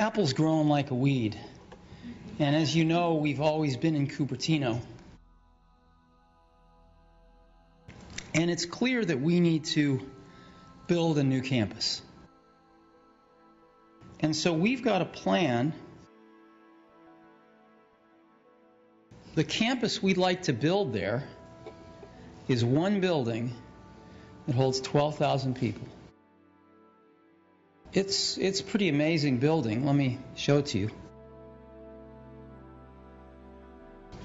Apple's growing like a weed. And as you know, we've always been in Cupertino. And it's clear that we need to build a new campus. And so we've got a plan. The campus we'd like to build there is one building that holds 12,000 people. It's it's a pretty amazing building. Let me show it to you.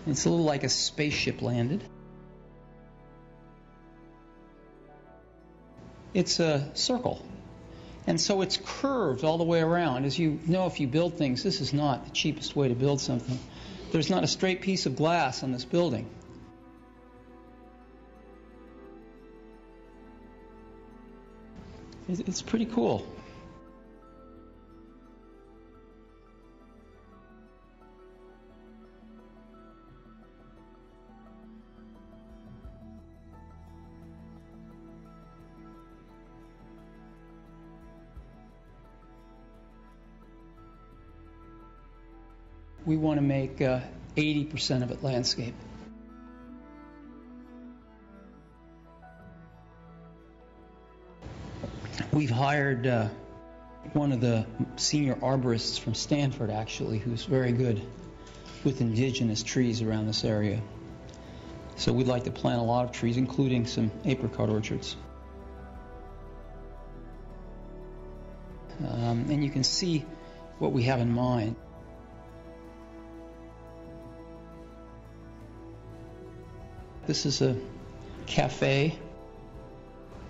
It's a little like a spaceship landed. It's a circle. And so it's curved all the way around. As you know, if you build things, this is not the cheapest way to build something. There's not a straight piece of glass on this building. It's pretty cool. We want to make uh, 80% of it landscape. We've hired uh, one of the senior arborists from Stanford, actually, who's very good with indigenous trees around this area. So we'd like to plant a lot of trees, including some apricot orchards. Um, and you can see what we have in mind. This is a cafe.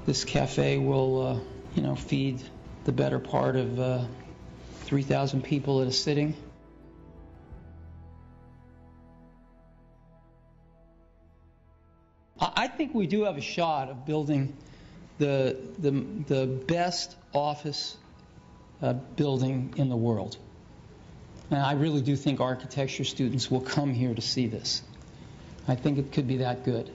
This cafe will, uh, you know, feed the better part of uh, 3,000 people at a sitting. I think we do have a shot of building the the, the best office uh, building in the world. And I really do think architecture students will come here to see this. I think it could be that good.